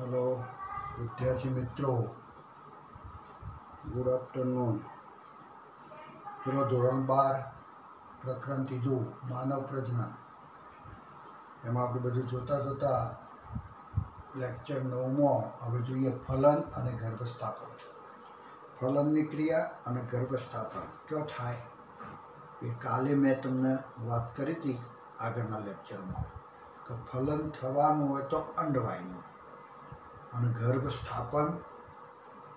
Hello, વિદ્યાર્થી મિત્રો. Good afternoon ચલો ધોરણ બાર, પ્રકરણ ત્રીજું, માનવ પ્રજ્ઞા એમાં આપણે બધું જોતા જોતા લેક્ચર નવમો, હવે જોઈએ ફલન અને ગર્ભસ્થાપન. ફલનની ક્રિયા અને ગર્ભસ્થાપન ક્યાં થાય? એ કાલે મેં તમને વાત કરી હતી આગળના લેક્ચરમાં કે ફલન થવાનું હોય તો અંડવાયનું. અને ગર્ભ સ્થાપન,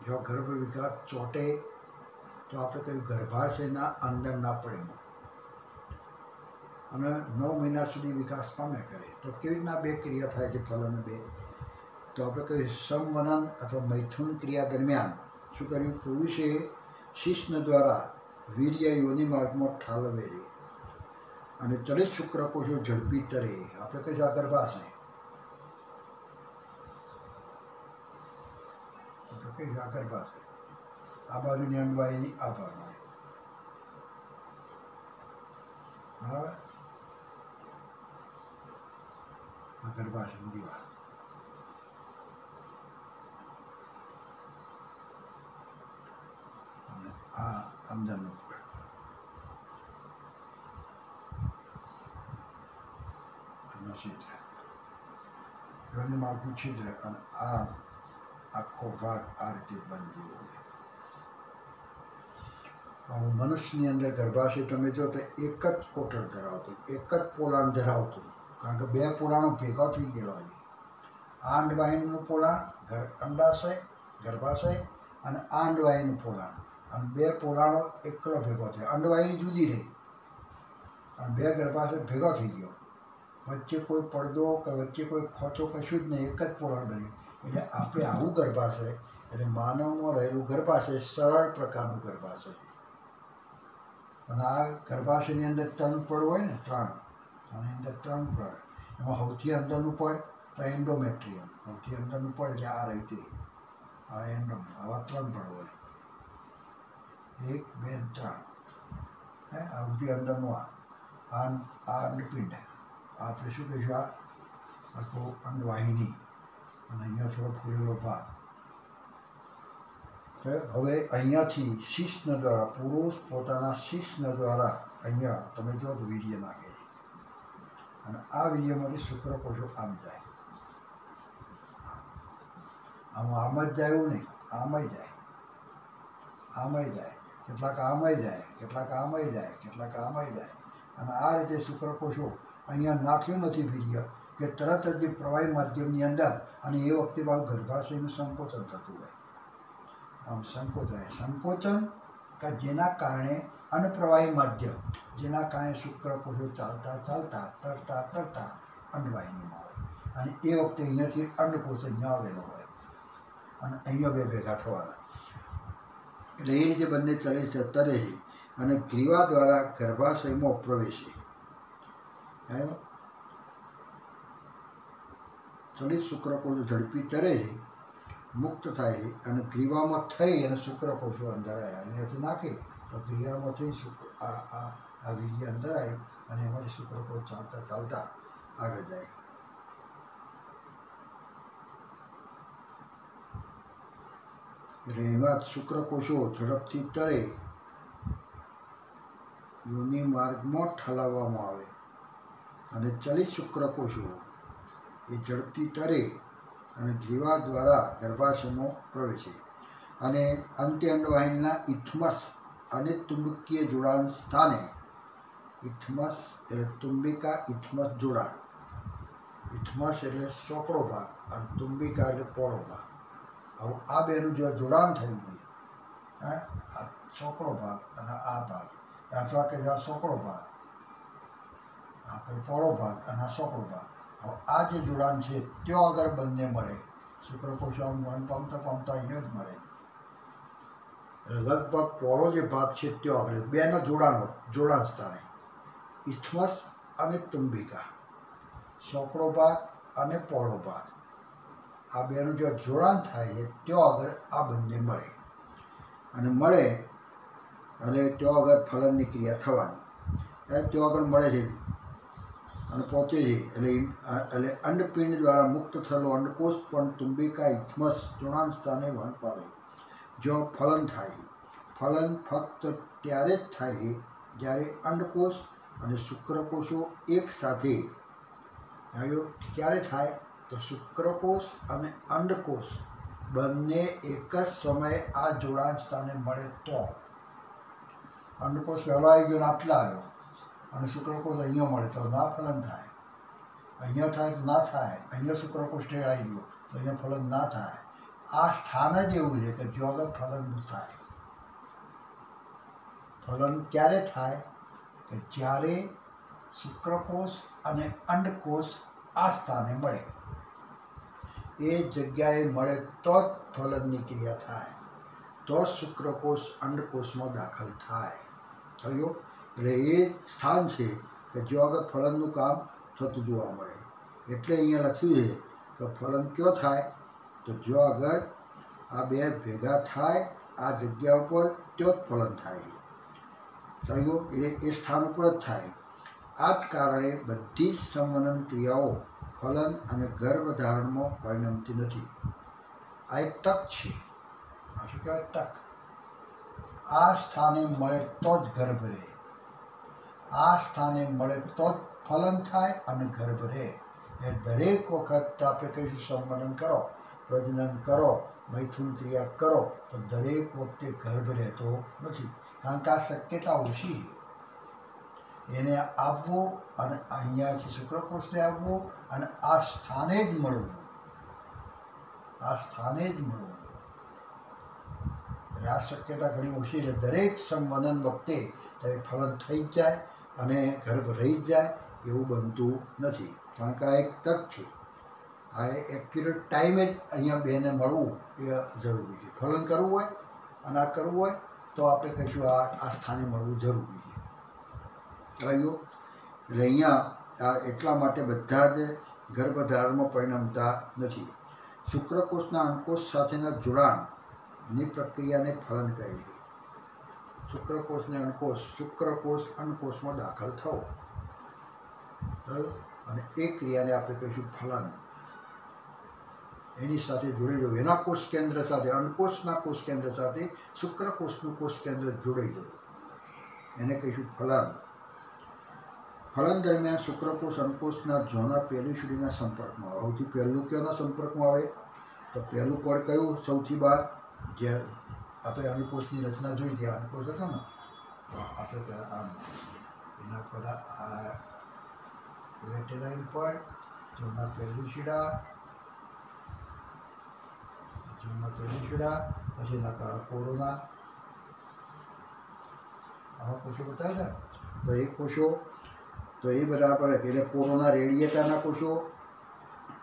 જો ગર્ભ વિકાસ ચોટે, તો આપણે કહ્યું ગર્ભાશયના અંદર ના પડે. અને નવ મહિના સુધી વિકાસ પામે કરે? તો કેવી રીતના બે ક્રિયા થાય છે ફલન બે? તો આપણે કહ્યું સમવનન અથવા મૈથુન ક્રિયા દરમિયાન શું કર્યું? પુરુષે શિષ્ણ દ્વારા વીર્ય યોનિ માર્ગમાં ઠાલવે અને ચલિત શુક્રકોષો ઝડપી તરે. આપણે કહીશું આ ગર્ભાશય? આપણે ઝાકર પાસે આ બાજુ અંડવાહીની આ બાજુ બરાબર? ઝાકર ગર્ભાશયની દીવાલ. આ પડ છિદ્ર યોની માર્ગનું છિદ્ર અને આ આખો ભાગ આ રીતે બંધ હોય હું મનુષ્યની અંદર ગર્ભાશય, તમે જો તો એક જ કોટર ધરાવતું, એક જ પોલાણ ધરાવતું, કારણ કે બે પોલાણો ભેગા થઈ ગયેલા હોય. આ અંડવાહિનીનું પોલાણ, ઘર અંડાશય, ગર્ભાશય અને આ અંડવાહિનીનું પોલાણ. અને બે પોલાણો એકલો ભેગો થયો. અંડવાહિની જુદી રહી. અને બે ગર્ભાશય ભેગો થઈ ગયો. વચ્ચે કોઈ પડદો કે વચ્ચે કોઈ ખોચો, કશું જ નહીં. એક જ પોલાણ બન્યું એટલે આપણે આવું ગર્ભાશય એટલે માનવમાં રહેલું ગર્ભાશય સરળ પ્રકારનું ગર્ભાશય અને આ ગર્ભાશયની અંદર ત્રણ પડ હોય ને, ત્રણ. આની અંદર ત્રણ પડ એમાં સૌથી અંદરનું પડ તો એન્ડોમેટ્રિયમ. સૌથી અંદરનું પડ એટલે આ રીતે આ એન્ડો આવા ત્રણ પડ હોય. એક, બે ત્રણ. હે સૌથી અંદરનું આ. આ અંડપિંડ. આપણે શું કહીશું? આ આખો અંડવાહિની અને અહીંયા થોડો ફૂલેલો ભાગ. હવે અહીંયાથી શિષ્ણ દ્વારા પુરુષ પોતાના શિષ્ણ દ્વારા અહીંયા તમે જો વીર્ય નાખે છે. અને આ વીર્યમાંથી શુક્રકોષો આમ જાય. આમ આમ જ જાય એવું નહીં આમય જાય. આમય જાય, કેટલાક આમય જાય, કેટલાક આમય જાય, કેટલાક આમય જાય. અને આ રીતે શુક્રકોષો અહીંયા નાખ્યું નથી વીર્ય કે તરત જ જે પ્રવાહી માધ્યમની અંદર અને એ વખતે બાળક ગર્ભાશયનું સંકોચન થતું હોય. આમ સંકોચાય. સંકોચન કે જેના કારણે અનપ્રવાહી માધ્યમ, જેના કારણે શુક્રકોષો ચાલતા ચાલતા, તરતા તરતા અન્નવાહિનીમાં આવે. અને એ વખતે અહીંયાથી અન્નકોષ અહીંયા આવેલો હોય. અને અહીંયા બે ભેગા થવાના. એટલે એ રીતે બંને ચડે છે, તરે છે. અને ગ્રીવા દ્વારા ગર્ભાશયમાં પ્રવેશે. ચલિત શુક્રકોષો ઝડપી તરે મુક્ત થાય અને ક્રિયામાં થઈ અને શુક્રકોષો અંદર આવ્યા. અહીંયાથી નાખે, તો ક્રિયામાં થઈ શુક્ર આ આ આ વીર્ય અંદર આવ્યું અને એમાંથી શુક્રકોષ ચાલતા ચાલતા આગળ જાય. એમાં શુક્રકોષો ઝડપથી તરે, યોનિ માર્ગમાં ઠલાવવામાં આવે. અને ચલિત શુક્રકોષો એ ઝડપથી તરે અને જીવા દ્વારા ગર્ભાશયમાં પ્રવેશે. અને અંતે અંડવાહિનીના ઇથમસ અને તુંબકીય જોડાણ સ્થાને ઇથમસ એટલે તુંબિકા ઇથમસ જોડાણ. ઇથમસ એટલે સોકડો ભાગ અને તુંબિકા એટલે પોળો ભાગ. આવું આ બેનું જો જોડાણ થયું હોય હે, આ સોકડો ભાગ અને આ ભાગ. અથવા કે આ સોકડો ભાગ. આપણે પોળો ભાગ અને આ સોકડો ભાગ. હવે આ જે જોડાણ છે, ત્યાં આગળ બંને મળે. શુક્રકોષો આમ વન પામતા પામતા અહીંયા જ મળે. લગભગ પોળો જે ભાગ છે, ત્યાં આગળ. બેના જોડાણ જોડાણ સ્થાને. ઇથમસ અને તુંબિકા. સોકડો ભાગ અને પોળો ભાગ. આ બેનું જે જોડાણ થાય છે, ત્યાં આગળ આ બંને મળે. અને મળે, અને ત્યાં આગળ ફલનની ક્રિયા થવાની. ત્યાં આગળ મળે છે અને પહોંચે છે. એટલે એટલે અંડપિંડ દ્વારા મુક્ત થયેલો અંડકોષ પણ તુંબિકા ઇથમસ જોડાણ સ્થાને વહન પાડે જો ફલન થાય, ફલન ફક્ત ત્યારે જ થાય છે જ્યારે અંડકોષ અને શુક્રકોષો એક સાથે ક્યારે થાય તો શુક્રકોષ અને અંડકોષ બંને એક જ સમયે આ જોડાણ સ્થાને મળે તો. અંડકોષ વહેલો આવી ગયો આટલા આવ્યો. અને શુક્રકોષ અહીંયા મળે તો ના ફલન થાય. અહીંયા થાય તો ના થાય. અહીંયા શુક્રકોષ ટેળ આવી ગયો તો અહીંયા ફલન ના થાય. આ સ્થાન જ એવું છે કે જો આગળ ફલન ન થાય. ફલન ક્યારે થાય? કે જ્યારે શુક્રકોષ અને અંડકોષ આ સ્થાને મળે. એ જગ્યાએ મળે તો જ ફલનની ક્રિયા થાય. તો શુક્રકોષ અંડકોષમાં દાખલ થાય. થયો? એટલે એ સ્થાન છે કે જો આગળ ફલનનું કામ થતું જોવા મળે. એટલે અહીંયા લખ્યું છે કે ફલન કયો થાય? તો જો આગળ આ બે ભેગા થાય, આ જગ્યા ઉપર તો જ ફલન થાય. સમજો? એટલે એ સ્થાન ઉપર જ થાય. આ જ કારણે બધી જ સંવનન ક્રિયાઓ ફલન અને ગર્ભધારણમાં પરિણમતી નથી. આ એક તક છે. આ શું કહેવાય? તક. આ સ્થાને મળે તો જ ગર્ભ રહે આ સ્થાને મળે તો જ ફલન થાય અને ગર્ભ રહે. એ દરેક વખત આપણે કહીશું સંવનન કરો, પ્રજનન કરો, મૈથુન ક્રિયા કરો, તો દરેક વખતે ગર્ભ રહેતો નથી. કારણ કે આ શક્યતા ઓછી એને આપવો અને અહીંયાથી શુક્રકોષને આપવો અને આ સ્થાને જ મળવું. આ સ્થાને જ મળવું. એટલે આ શક્યતા ઘણી ઓછી છે. દરેક સંવનન વખતે ત્યારે ફલન થઈ જ જાય. અને ગર્ભ રહી જાય એવું બનતું નથી. કારણ કે આ એક તક છે. આ એક્યુરેટ ટાઈમે જ અહીંયા બેને મળવું એ જરૂરી છે. ફલન કરવું હોય અને આ કરવું હોય, તો આપણે કહીશું આ આ સ્થાને મળવું જરૂરી છે. રહ્યું એટલે અહીંયા આ એટલા માટે બધા જ ગર્ભધારણમાં પરિણમતા નથી. શુક્રકોષના અંકોશ સાથેના જોડાણની પ્રક્રિયાને ફલન કહે છે. શુક્રકોષને અણકોષ, શુક્રકોષ અંકોષમાં દાખલ થવો. બરાબર? અને એ ક્રિયાને આપણે કહીશું ફલન. એની સાથે જોડાઈ જવું. એના કોષ કેન્દ્ર સાથે અંકોષના કોષ કેન્દ્ર સાથે શુક્રકોષનું કોષ કેન્દ્ર જોડાઈ જવું. એને કહીશું ફલન. ફલન દરમિયાન શુક્રકોષ અંકોષના જોના પહેલી સુધીના સંપર્કમાં આવે. સૌથી પહેલું કયોના સંપર્કમાં આવે? તો પહેલું પડ કયું? સૌથી બહાર જે આપણે અનુકોષની રચના જોઈ હતી અનુકોષ હતો ને, તો આપણે કે આમ એના પર આ રેટેલાઇન પડ જોના પહેલી શીડા જોના પહેલી શીડા, પછી એના કારણે કોરોના. આવા કોષો બતાવ્યા છે ને? તો એ કોષો, તો એ બધા આપણે એટલે કોરોના રેડિયેટાના કોષો,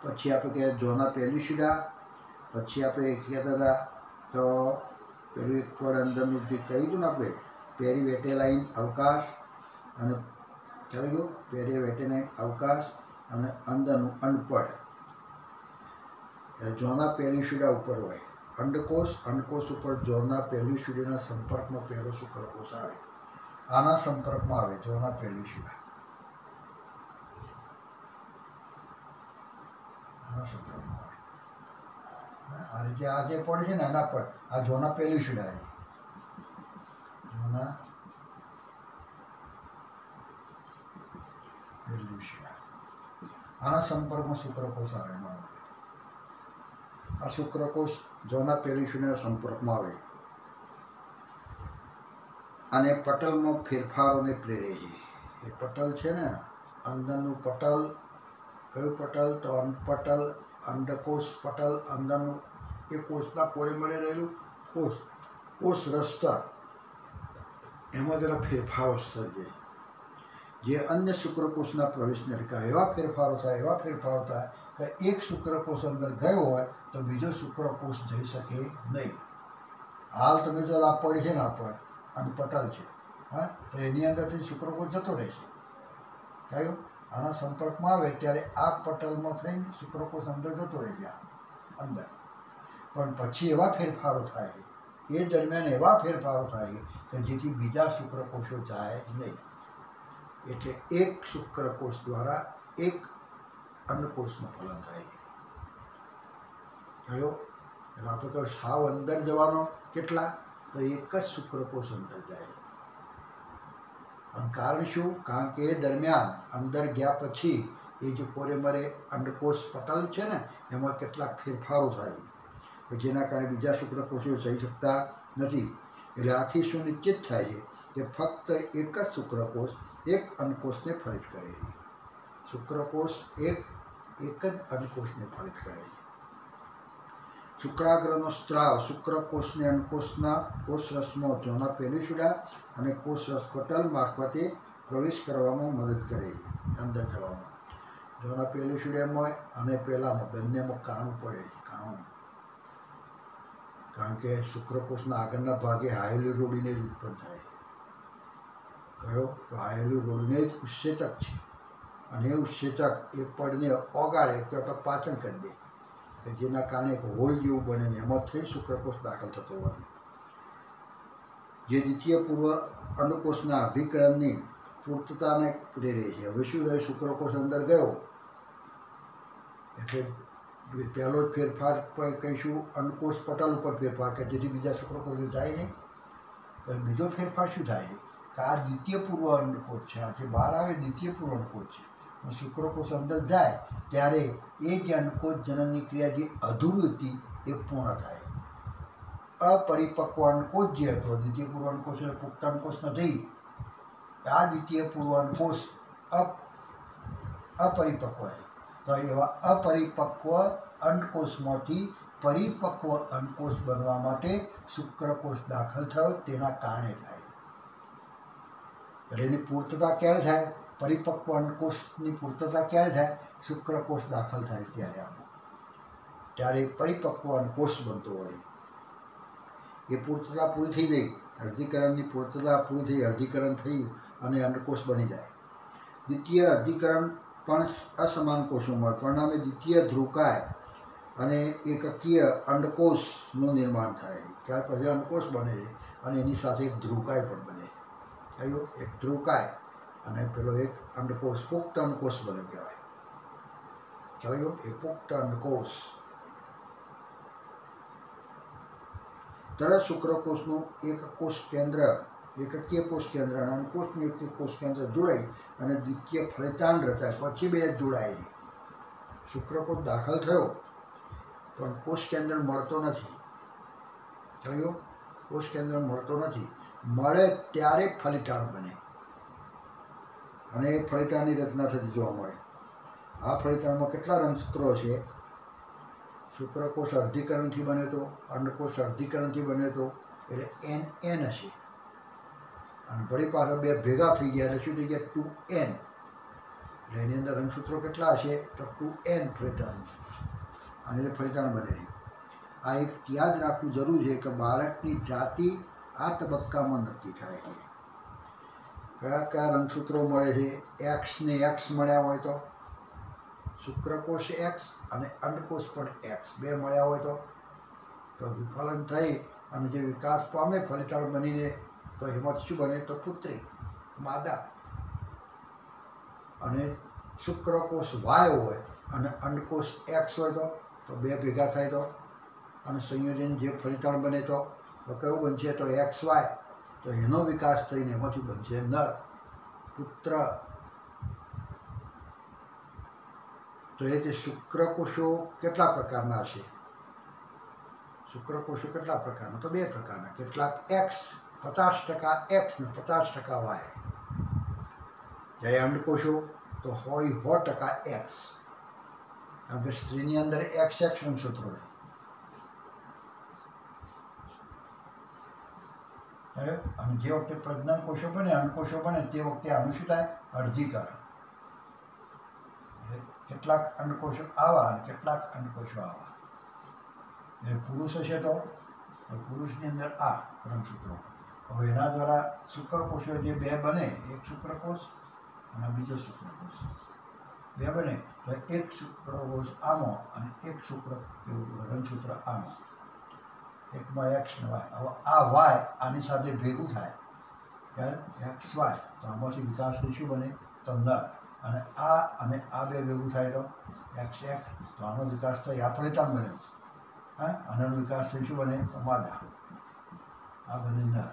પછી આપણે કહીએ જોના પેલ્યુસિડા પછી આપણે કહેતા હતા તો પેલું એક પડ અંદરનું જે કહ્યું ને આપણે પેરીવેટેલાઇન અવકાશ અને ચાલી ગયું પેરી વેટેલાઇન અવકાશ અને અંદરનું અંડપડ. એટલે જોના પેલ્યુસિડા ઉપર હોય. અંડકોષ અંડકોષ ઉપર જોના પેલ્યુસિડાના સંપર્કમાં પહેલો શુક્રકોષ આવે. આના સંપર્કમાં આવે જોના પેલ્યુસિડા આના સંપર્કમાં આવે. આ રીતે આ જે પડે છે ને એના પર, આ જોના પેલ્યુસિડા છે જોના પેલ્યુસિડા આના સંપર્કમાં શુક્રકોષ આવે મારો આ શુક્રકોષ જોના પેલ્યુસિડાના સંપર્કમાં આવે. અને પટલમાં ફેરફારોને પ્રેરે છે. એ પટલ છે ને, અંદરનું પટલ, કયું પટલ? તો અંડપટલ અંડકોષ, પટલ અંદરનું એ કોષના કોરે મળે રહેલું કોષ. કોષ રસ્તા એમાં જરા ફેરફારો સર્જે જે અન્ય શુક્રકોષના પ્રવેશને અટકા એવા ફેરફારો થાય, એવા ફેરફારો થાય કે એક શુક્રકોષ અંદર ગયો હોય તો બીજો શુક્રકોષ જઈ શકે નહીં. હાલ તમે જો આ પડી છે ને આ પડ, અને પટલ છે, હા, તો એની અંદરથી શુક્રકોષ જતો રહેશે. કયું આના સંપર્કમાં આવે ત્યારે આ પટલમાં થઈને શુક્રકોષ અંદર જતો રહે જાય અંદર. પણ પછી એવા ફેરફારો થાય એ દરમિયાન એવા ફેરફારો થાય છે કે જેથી બીજા શુક્રકોષો જાય નહીં. એટલે એક શુક્રકોષ દ્વારા એક અંડકોષનું ફલન થાય છે. કયો એટલે આપણે સાવ અંદર જવાનો કેટલા? તો એક જ શુક્રકોષ અંદર જાય. અને કારણ શું? કારણ કે એ દરમિયાન અંદર ગયા પછી એ જે કોરેમરે અંડકોષ પટલ છે ને, એમાં કેટલાક ફેરફારો થાય. કે જેના કારણે બીજા શુક્રકોષો થઈ શકતા નથી. એટલે આથી સુનિશ્ચિત થાય છે કે ફક્ત એક જ શુક્રકોષ એક અંડકોષને ફરજ કરે છે. શુક્રકોષ એક એક જ અંડકોષને ફરજ કરે છે. શુક્રાગ્રનો સ્ત્રાવ શુક્રકોષને અંકોષના કોષરસમાં જોના પેલિસ્યુડા અને કોષરસ પટલ મારફતે પ્રવેશ કરવામાં મદદ કરે અંદર જવામાં. જોના પેલિસ્યુડિયમમાં અને પહેલામાં બંનેમાં કાણું પડે કાણું. કારણ કે શુક્રકોષના આગળના ભાગે હાયલી રોડીને જ ઉત્પન્ન થાય કયો? તો હાયલી રોડીને જ ઉત્સેચક છે. અને એ ઉત્સેચક એ પડને ઓગાળે તો પાચન કરી દે. કે જેના કારણે એક હોલ જેવું બને ને એમાં થઈ શુક્રકોષ દાખલ થતો હોય. જે દ્વિતીય પૂર્વ અન્નકોષના અભિકરણની પૂર્તતાને પ્રેરે છે. હવે શું થયું? શુક્રકોષ અંદર ગયો. એટલે પહેલો જ ફેરફાર કહીશું અનુકોષ પટલ ઉપર ફેરફાર કે જેથી બીજા શુક્રકોષ જાય નહીં. પણ બીજો ફેરફાર શું થાય? કે આ દ્વિતીય પૂર્વ અંડકોષ છે. આ જે બહાર આવે દ્વિતીય પૂર્વ અંડકોષ છે. શુક્રકોષ અંદર જાય ત્યારે એ જે અંડકોષ જનનની ક્રિયા જે અધૂરી હતી એ પૂર્ણ થાય. અપરિપક્વ અંડકોષ જે હતો દ્વિતીય પૂર્વ અંડકોષ એટલે પુખ્ત અંડકોષ નથી, આ દ્વિતીય પૂર્વ અંડકોષ અપ, અપરિપક્વ છે. તો એવા અપરિપક્વ અંડકોષમાંથી પરિપક્વ અંડકોષ બનવા માટે શુક્રકોષ દાખલ થયો, તેના કારણે થાય. એટલે એની પૂર્તતા ક્યારે થાય? પરિપક્વ અંડકોષની પૂર્તતા ક્યારે થાય? શુક્રકોષ દાખલ થાય ત્યારે આમાં. ત્યારે પરિપક્વ અંડકોષ બનતો હોય. એ પૂર્તતા પૂરી થઈ ગઈ. અર્ધીકરણની પૂર્તતા પૂરી થઈ, અર્ધીકરણ થયું અને અંડકોષ બની જાય. દ્વિતીય અર્ધીકરણ પણ અસમાન કોષોમાં પરિણામે દ્વિતીય ધ્રુવકાય અને એકકીય અંડકોષનું નિર્માણ થાય. ત્યાર પછી અંડકોષ બને અને એની સાથે એક ધ્રુવકાય પણ બને છે. એક ધ્રુવકાય. અને પેલો એક અંડકોષ પુખ્ત અંડકોષ બન્યો કહેવાય. કયો એ પુખ્ત અંડકોષ તરત શુક્રકોષનું એક કોષ કેન્દ્ર એકકીય કોષ કેન્દ્ર અને અંડકોષનું એક કોષ કેન્દ્ર જોડાય અને દ્વિતીય ફલિતાંડ રચાય. પછી બે જોડાય શુક્રકોષ દાખલ થયો, પણ કોષ કેન્દ્ર મળતો નથી. થયો કોષ કેન્દ્ર મળતો નથી. મળે ત્યારે ફલિતાંડ બને. અને એ ફળિતાની રચના થતી જોવા મળે. આ ફલિતાંડમાં કેટલા રંગસૂત્રો છે? શુક્રકોષ અર્ધીકરણથી બને તો અંડકોષ અર્ધીકરણથી બને તો એટલે એન એન હશે. અને વળી પાછા બે ભેગા થઈ ગયા, એટલે શું થઈ ગયા? Two N. એટલે એની અંદર રંગસૂત્રો કેટલા હશે? તો ટુ એન ફલિતાંડ અને એ ફળિતાણ બને છે. આ એક યાદ રાખવું જરૂર છે કે બાળકની જાતિ આ તબક્કામાં નક્કી થાય છે. કયા કયા રંગસૂત્રો મળે છે? એક્સને એક્સ મળ્યા હોય તો? શુક્રકોષ એક્સ અને અંડકોષ પણ એક્સ બે મળ્યા હોય તો? તો વિફલન થઈ અને જે વિકાસ પામે ફલિતાળ બનીને, તો એમાં શું બને? તો પુત્રી, માદા. અને શુક્રકોષ વાય હોય અને અંડકોષ એક્સ હોય તો? તો બે ભેગા થાય તો? અને સંયોજન જે ફલિતાંડ બને તો? તો કયું બનશે? તો એક્સ વાય તો એનો વિકાસ થઈને એમાંથી બનશે નર પુત્ર. તો એ જે શુક્રકોષો કેટલા પ્રકારના છે? શુક્રકોષો કેટલા પ્રકારના? તો બે પ્રકારના. કેટલાક એક્સ પચાસ ટકા એક્સ ને પચાસ ટકા વાય જ્યારે અંડકોષો, તો હોય સો ટકા એક્સ કારણ કે સ્ત્રીની અંદર એક્સ એક્સ રંગસૂત્રો હોય. હવે જે વખતે પ્રજ્ઞાન કોષો બને અંડકોષો બને, તે વખતે આનું શું થાય? અર્ધીકરણ કેટલાક અંડકોષો આવા અને કેટલાક અંડકોષો આવા. એટલે પુરુષ હશે તો પુરુષની અંદર આ રંગસૂત્રો હવે એના દ્વારા શુક્રકોષો જે બે બને, એક શુક્રકોષ અને બીજો શુક્રકોષ. બે બને, તો એક શુક્રકોષ આમાં અને એક શુક્ર એવું રંગસૂત્ર આમાં. એકમાં એક્સ ને વાય હવે આ વાય આની સાથે ભેગું થાય. એક્સ વાય, તો આમાંથી વિકાસ શું બને? તંદાર અને આ અને આ બે ભેગું થાય તો એક્સ એક્સ, તો આનો વિકાસ થાય આ ફલિતાન બન્યો હા? આનો વિકાસ શું બને? તો માદા આ બને નર.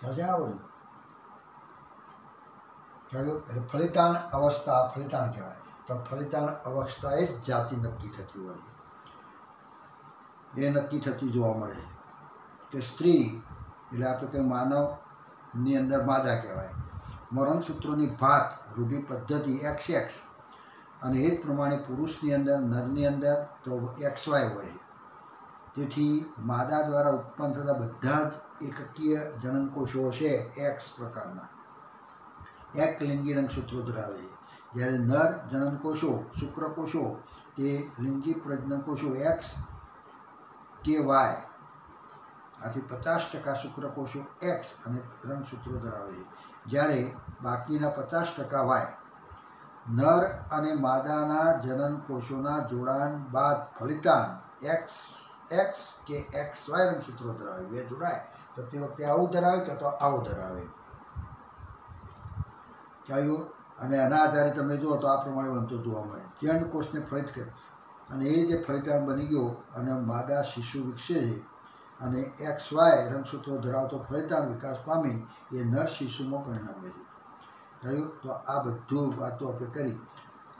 થશે આ બધું ખ્યાલ એટલે ફલિતાણ અવસ્થા ફલિતાણ કહેવાય. તો ફલિતાણ અવસ્થા એ જ જાતિ નક્કી થતી હોય છે. એ નક્કી થતી જોવા મળે કે સ્ત્રી, એટલે આપણે કંઈ માનવની અંદર માદા કહેવાય. મરણસૂત્રોની ભાત, રૂઢિ પદ્ધતિ એક્સ એક્સ અને એ જ પ્રમાણે પુરુષની અંદર, નરની અંદર તો એક્સ વાય હોય તેથી માદા દ્વારા ઉત્પન્ન થતા બધા જ એકકીય જનનકોષો છે એક્સ પ્રકારના. એક લિંગી રંગસૂત્રો ધરાવે છે. જ્યારે નર જનનકોષો, શુક્રકોષો, તે લિંગી પ્રજનનકોષો એક્સ કે વાય આથી પચાસ ટકા શુક્રકોષો એક્સ અને રંગસૂત્રો ધરાવે છે. જ્યારે બાકીના પચાસ ટકા વાય નર અને માદાના જનન કોષોના જોડાણ બાદ ફલિતાન એક્સ એક્સ કે એક્સ વાય રંગસૂત્રો ધરાવે. બે જોડાય. તો તે વખતે આવું ધરાવે કે તો આવું ધરાવે. ચાલ્યું અને એના આધારે તમે જુઓ તો આ પ્રમાણે બનતો જોવા મળે જન કોષને ફલિત કરે અને એ રીતે ફલિતાણ બની ગયો અને માદા શિશુ વિકસે છે અને એક્સ વાય રંગસૂત્રો ધરાવતો ફલિતાન વિકાસ પામી એ નર શિશુમાં પરિણમે છે. થયું તો આ બધું વાતો આપણે કરી.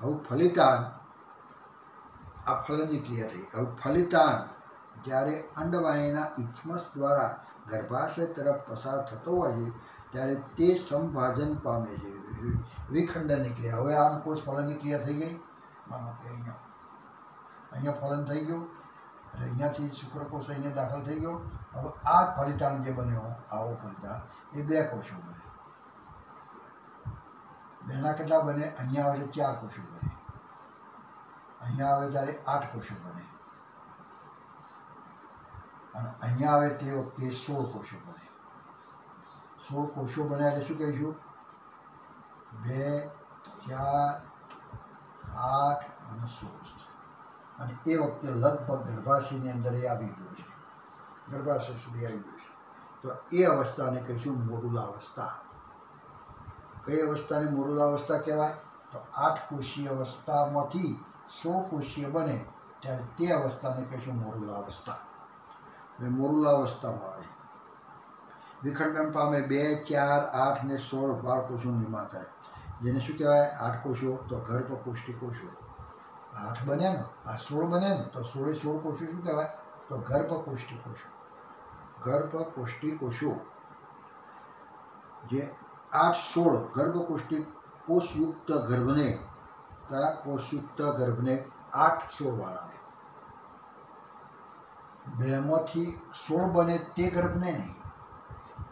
હવે ફલિતાન આ ફલનની ક્રિયા થઈ. હવે ફલિતાન જ્યારે અંડવાહિના ઇથમસ દ્વારા ગર્ભાશય તરફ પસાર થતો હોય છે, ત્યારે તે સંભાજન પામે છે. વિખંડનની ક્રિયા. હવે આમ કોષ ફલનની ક્રિયા થઈ ગઈ? માનો કે અહીંયા અહીંયા ફલન થઈ ગયું. એટલે અહીંયાથી શુક્રકોષ અહીંયા દાખલ થઈ ગયો. હવે આ જ ફલિતાણ જે બન્યો આવો ફલિતાણ એ બે કોષો બને. બેના કેટલા બને? અહીંયા આવે ચાર કોષો બને. અહીંયા આવે ત્યારે આઠ કોષો બને. અને અહીંયા આવે તે વખતે સોળ કોષો બને. સોળ કોષો બને એટલે શું કહીશું? બે, ચાર, આઠ અને સોળ. અને એ વખતે લગભગ ગર્ભાશયની અંદર એ આવી ગયો છે. ગર્ભાશય સુધી આવી ગયો છે. તો એ અવસ્થાને કહીશું મોરુલા અવસ્થા કઈ અવસ્થાને મોરુલા અવસ્થા કહેવાય? તો આઠ કોષીય અવસ્થામાંથી સો કોષીય બને ત્યારે તે અવસ્થાને કહીશું મોરુલા અવસ્થા એ મોરુલા અવસ્થામાં આવે વિખંડન પામે બે, ચાર, આઠ ને સોળ બાળકોષો કોષોનું નિર્માણ થાય. જેને શું કહેવાય? આઠ કોષો તો ગર્ભ પુષ્ટિ કોષો આઠ બન્યા ને, આ સોળ બન્યા ને, તો સોળે સોળ કોષો શું કહેવાય? તો ગર્ભ કોષ્ટી કોષો. ગર્ભ કોષ્ટી કોષો. જે આઠ સોળ ગર્ભ કોષ્ટી કોષયુક્ત ગર્ભને કયા કોષયુક્ત ગર્ભને આઠ સોળવાળાને. બેમાંથી સોળ બને તે ગર્ભને નહીં.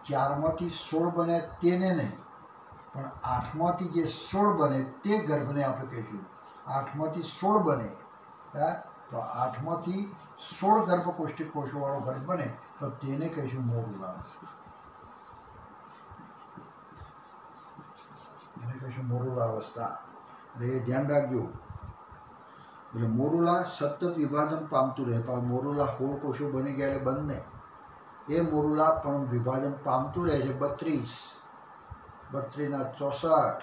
ચારમાંથી સોળ બને તેને નહીં. પણ આઠમાંથી જે સોળ બને તે ગર્ભને આપણે કહીશું આઠમાંથી સોળ બને, હા? તો આઠમાંથી સોળ ગર્ભ કોષ્ટિક કોષોવાળો ગર્ભ બને, તો તેને કહીશું મોરુલા એને કહીશું મોરુલા અવસ્થા એટલે એ ધ્યાન રાખજો. એટલે મોરુલા સતત વિભાજન પામતું રહે. પણ મોરુલા હોળ કોષો બની ગયા એટલે બંને એ મોરુલા પણ વિભાજન પામતું રહે છે બત્રીસ. બત્રીસના ચોસઠ.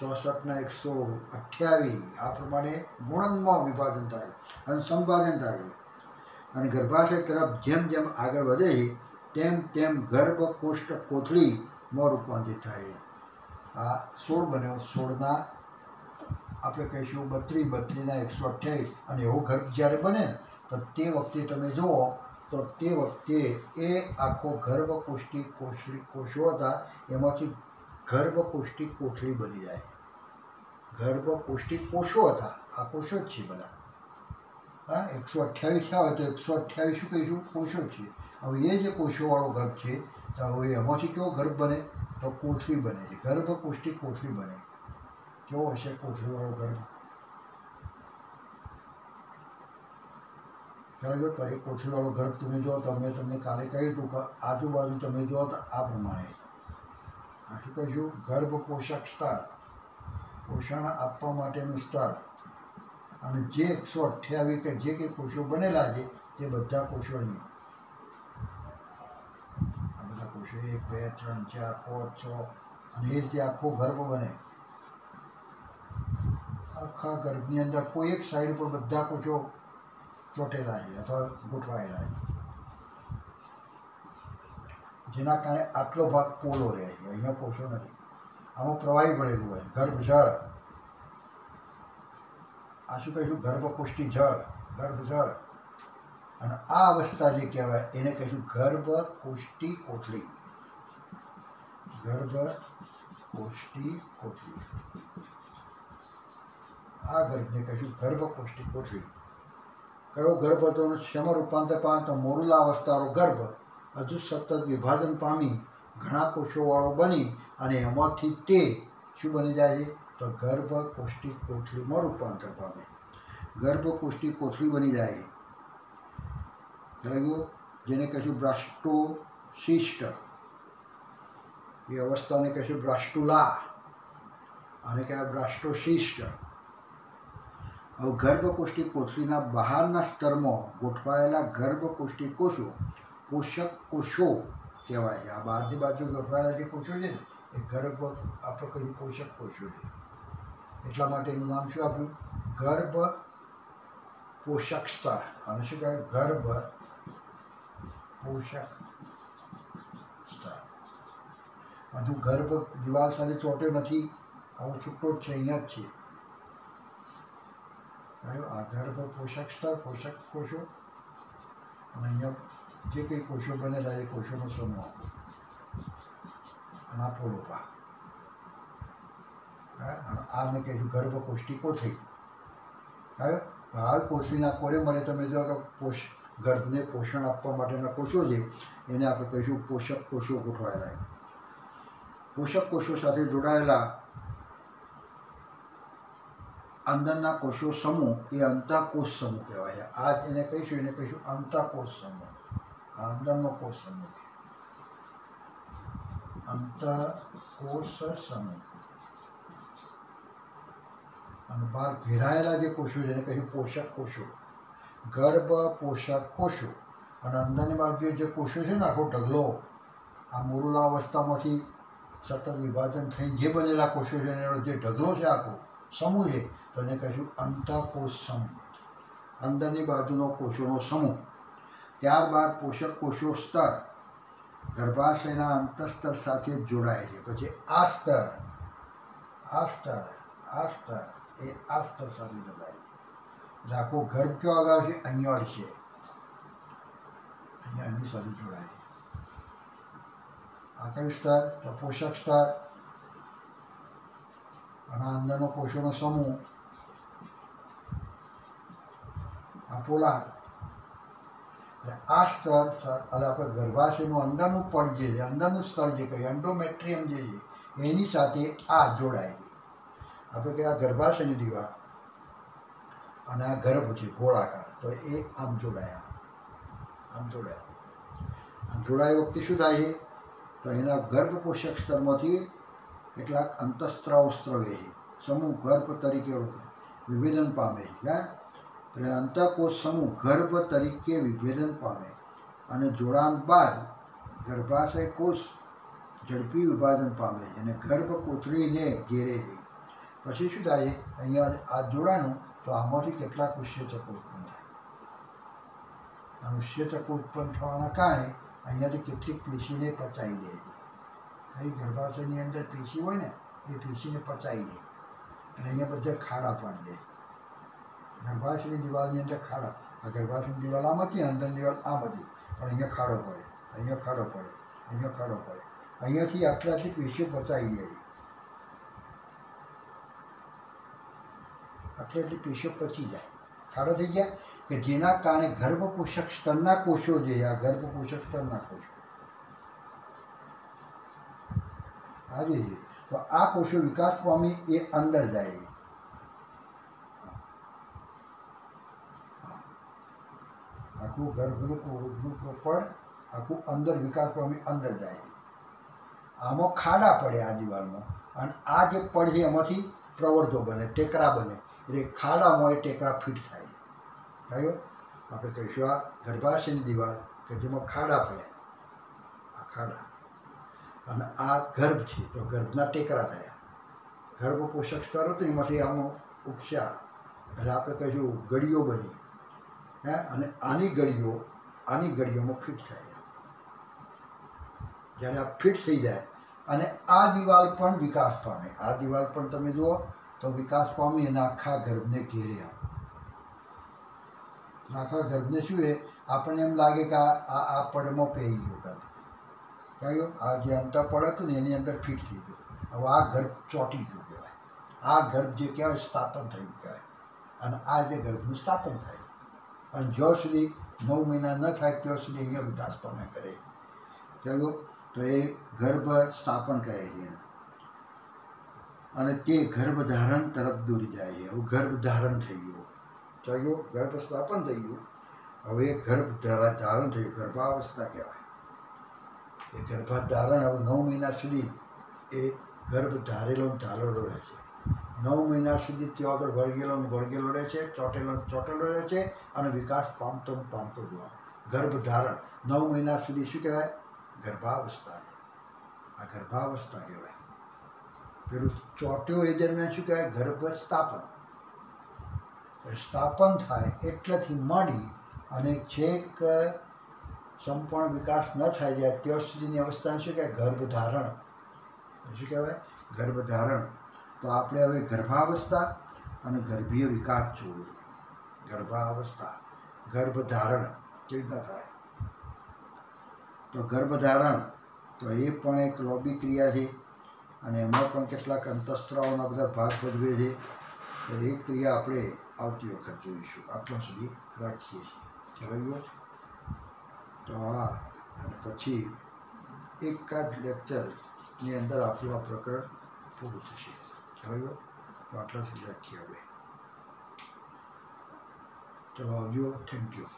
ચોસઠના એકસો અઠ્યાવીસ આ પ્રમાણે ગુણનમાં વિભાજન થાય અને સંપાદન થાય. અને ગર્ભાશય તરફ જેમ જેમ આગળ વધે તેમ તેમ ગર્ભ કોષ્ઠ કોથળીમાં રૂપાંતરિત થાય. આ સોળ બન્યો. સોળના આપણે કહીશું બત્રીસ, બત્રીસના એકસો અઠ્યાવીસ. અને એવો ગર્ભ જ્યારે બને, તો તે વખતે તમે જુઓ, તો તે વખતે એ આખો ગર્ભ, કોષ્ટી કોષડી કોષો હતા, એમાંથી ગર્ભ કોષ્ટી કોથળી બની જાય ગર્ભ કોષ્ટી કોષો હતા આ કોષો જ છે બધા હા એકસો અઠ્યાવીસ થયા હોય તો એકસો અઠ્યાવીસ શું કહીશું કોષો છે હવે એ જે કોષોવાળો ગર્ભ છે તો હવે એમાંથી કેવો ગર્ભ બને તો કોથળી બને છે ગર્ભ કોષ્ટી કોથળી બને કેવો હશે કોથળીવાળો ગર્ભ ખ્યાલ ગયો તો એ કોથળીવાળો ગર્ભ તમે જો તો મેં તમને કાલે કહ્યું હતું કે આજુબાજુ તમે જો તો આ પ્રમાણે આ શું કહીશું ગર્ભ પોષક સ્તર, પોષણ આપવા માટેનું સ્તર. અને જે એકસો અઠ્યાવીસ કે જે કંઈ કોષો બનેલા છે, તે બધા કોષો અહીંયા. આ બધા કોષો એક, બે, ત્રણ, ચાર, પાંચ, છ, અને એ રીતે આખો ગર્ભ બને. આખા ગર્ભની અંદર કોઈ એક સાઈડ પર બધા કોષો ચોટેલા છે, અથવા ગોઠવાયેલા છે. જેના કારણે આટલો ભાગ પોલો રહે છે. અહીંયા કોશો નથી. આમાં પ્રવાહી પડેલું હોય ગર્ભ જળ. આ શું કહીશું? ગર્ભકોષ્ઠી જળ. ગર્ભ જળ. અને આ અવસ્થા જે કહેવાય, એને કહીશું ગર્ભ કોષ્ઠી કોથળી. ગર્ભ કોષ્ઠી કોથળી. આ ગર્ભને કહીશું ગર્ભ કોષ્ઠી કોથળી. કયો ગર્ભ હતો શેમાં રૂપાંતર પામે તો મોરુલા અવસ્થાનો ગર્ભ. હજુ સતત વિભાજન પામી ઘણા કોષોવાળો બની અને એમાંથી તે શું બની જાય છે? તો ગર્ભ કોષ્ઠી કોથળીમાં રૂપાંતર પામે. ગર્ભ કોષ્ઠી કોથળી બની જાય. રહ્યું જેને કહેશું બ્રાસ્ટોશિષ્ટ એ અવસ્થાને કહેશું બ્રાસ્ટુલા. અને કહેવાય બ્રાસ્ટોશિષ્ટ હવે ગર્ભકોષ્ઠી કોથળીના બહારના સ્તરમાં ગોઠવાયેલા ગર્ભકોષ્ઠી કોષો પોષક કોષો કહેવાય છે આ બહારની બાજુ ગોઠવાયેલા જે કોષો છે ને એ ગર્ભ આપણે કહ્યું પોષક કોષો છે એટલા માટે એનું નામ શું આપ્યું ગર્ભ પોષક સ્તર અને શું કહેવાય ગર્ભ પોષક સ્તર હજુ ગર્ભ દિવાલ સાથે ચોટ્યો નથી આવું છૂટો જ છે અહીંયા જ છે આવ્યો આ ગર્ભ પોષક સ્તર પોષક કોષો અને અહીંયા જે કંઈ કોષો બનેલા એ કોષોનો સમૂહ અને આ. પોલોપા હા, અને આને કહીશું ગર્ભકોષ્ઠી કોથળી આવ્યો આ કોથળીના કોરે મળે તમે જો પોષ, ગર્ભને પોષણ આપવા માટેના કોષો છે, એને આપણે કહીશું પોષક કોષો ગોઠવાયેલા પોષક કોષો સાથે જોડાયેલા અંદરના કોષો સમૂહ એ અંતઃકોષ સમૂહ કહેવાય છે. આ એને કહીશું એને કહીશું અંતઃકોષ સમૂહ. અંદરનો કોષ સમૂહ છે અંતઃકોષ સમૂહ અને બહાર ઘેરાયેલા જે કોષો છે એને કહીશું પોષક કોષો, ગર્ભ પોષક કોષો, અને અંદરની બાજુએ જે કોષો છે ને, આખો ઢગલો, આ મોરુલા અવસ્થામાંથી સતત વિભાજન થઈને જે બનેલા કોષો છે, એનો જે ઢગલો છે, આખો સમૂહ છે, તો એને કહીશું અંતઃકોષ સમૂહ અંદરની બાજુનો કોષોનો સમૂહ. ત્યારબાદ પોષક કોષો સ્તર ગર્ભાશયના અંતસ્તર સાથે જોડાય છે. પછી આ સ્તર આ સ્તર આ સ્તર એ આ સ્તર સાથે જોડાય છે. આખો ગર્ભ કયો આગળ છે? અહીંયા અડશે અહીંયા એની સાથે જોડાય છે. આ કયું સ્તર? તો પોષક સ્તર. અને અંદરનો કોષોનો સમૂહ. આ પોલાણ. એટલે આ સ્તર એટલે આપણે ગર્ભાશયનું અંદરનું પડ જે છે, અંદરનું સ્તર જે કહીએ એન્ડોમેટ્રિયમ જે છે, એની સાથે આ જોડાય છે. આપણે કહીએ આ ગર્ભાશયની દીવાલ અને આ ગર્ભ છે, ગોળાકાર. તો એ આમ જોડાયા. આમ જોડાય. આમ જોડાય વખતે શું થાય છે? તો એના ગર્ભ પોષક સ્તરમાંથી કેટલાક અંતઃસ્ત્રાવ સ્ત્રવે છે. સમૂહ ગર્ભ તરીકે વિભેદન પામે છે. હા એટલે અંતઃકોષ સમૂહ ગર્ભ તરીકે વિભેદન પામે અને જોડાણ બાદ ગર્ભાશય કોષ ઝડપી વિભાજન પામે છે અને ગર્ભ કોથળીને ઘેરે છે પછી શું થાય અહીંયા આ જોડાણું તો આમાંથી કેટલાક ઉષ્યચકો ઉત્પન્ન થાય. અને ઉષ્યચકો ઉત્પન્ન થવાના કારણે અહીંયાથી કેટલીક પેશીને પચાવી દે છે. કઈ ગર્ભાશયની અંદર પેશી હોય ને, એ પેશીને પચાવી દે. અને અહીંયા બધા ખાડા પાડી દે ગર્ભાશયની દિવાલની અંદર ખાડા. આ ગર્ભાશયની દિવાલ આમ હતી અંદરની દિવાલ આમ હતી પણ અહીંયા ખાડો પડે. અહીંયા ખાડો પડે. અહીંયા ખાડો પડે. અહીંયાથી આટલાથી પેશીઓ પચાવી જાય. આટલી આટલી પેશીઓ પચી જાય. ખાડો થઈ ગયા કે જેના કારણે ગર્ભપોષક સ્તરના કોષો જે આ ગર્ભપોષક સ્તરના કોષો. આજે તો આ કોષો વિકાસ પામી એ અંદર જાય છે. આખું ગર્ભનું કોષનું પણ આખું અંદર વિકાસ પામી અંદર જાય. આમાં ખાડા પડે આ દિવાલમાં અને આ જે પડ છે એમાંથી પ્રવર્ધો બને, ટેકરા બને. એટલે ખાડામાં એ ટેકરા ફિટ થાય. થયો? આપણે કહીશું આ ગર્ભાશયની દિવાલ કે જેમાં ખાડા પડે. આ ખાડા. અને આ ગર્ભ છે, તો ગર્ભના ટેકરા થયા. ગર્ભ પોષક સ્તર તો એમાંથી આમ ઉપસ્યા. એટલે આપણે કહીશું ગળીઓ બની. હે? અને આની ગળીઓ આની ગળીઓમાં ફિટ થાય. જ્યારે આ ફિટ થઈ જાય, અને આ દિવાલ પણ વિકાસ પામે. આ દિવાલ પણ તમે જુઓ, તો વિકાસ પામે એના આખા ગર્ભને ઘેરે આવે. આખા ગર્ભને શું એ? આપણને એમ લાગે કે આ આ પડમાં પહેરી ગયો ગર્ભ. કહ્યું આ જે અંતર પડ હતું ને, એની અંદર ફિટ થઈ ગયું. હવે આ ગર્ભ ચોંટી ગયો કહેવાય. આ ગર્ભ જે કહેવાય સ્થાપન થયું કહેવાય. અને આ જે ગર્ભનું સ્થાપન થાય. અને જ્યાં સુધી નવ મહિના ન થાય ત્યાં સુધી અહીંયા વિકાસ પામે કરે. કહ્યું તો એ ગર્ભ સ્થાપન કહે છે એને. અને તે ગર્ભધારણ તરફ દોરી જાય છે. હવે ગર્ભધારણ થઈ ગયું. કહ્યું ગર્ભ સ્થાપન થઈ ગયું. હવે ગર્ભ ધારા- ધારણ થયું ગર્ભાવસ્થા કહેવાય. એ ગર્ભધારણ હવે નવ મહિના સુધી એ ગર્ભ ધારેલો ધારેલો રહે છે. નવ મહિના સુધી ત્યાં આગળ વળગેલો વળગેલો રહે છે, ચોટેલો ચોટેલો રહે છે અને વિકાસ પામતો પામતો જોવા ગર્ભધારણ, નવ મહિના સુધી શું કહેવાય? ગર્ભાવસ્થા. આ ગર્ભાવસ્થા કહેવાય. પેલું ચોટ્યો એ દરમિયાન શું કહેવાય? ગર્ભ સ્થાપન સ્થાપન થાય એટલેથી માંડી અને છેક સંપૂર્ણ વિકાસ ન થાય જાય ત્યાં સુધીની અવસ્થાને શું કહેવાય? ગર્ભધારણ. શું કહેવાય? ગર્ભધારણ. તો આપણે હવે ગર્ભાવસ્થા અને ગર્ભીય વિકાસ જોવો. ગર્ભાવસ્થા, ગર્ભધારણ કેવી રીતના થાય? તો ગર્ભધારણ તો એ પણ એક લોબી ક્રિયા છે અને એમાં પણ કેટલાક અંતસ્ત્રાઓના બધા ભાગ ભજવે છે. તો એ ક્રિયા આપણે આવતી વખત જોઈશું. આટલા સુધી રાખીએ છીએ. ખ્યાલ તો હા, અને પછી એકાદ લેક્ચરની અંદર આપણું આ પ્રકરણ પૂરું થશે. ખ્યાલ ગયો તો આટલા સુધી રાખીએ આપણે ચલો આવજો થેન્ક યુ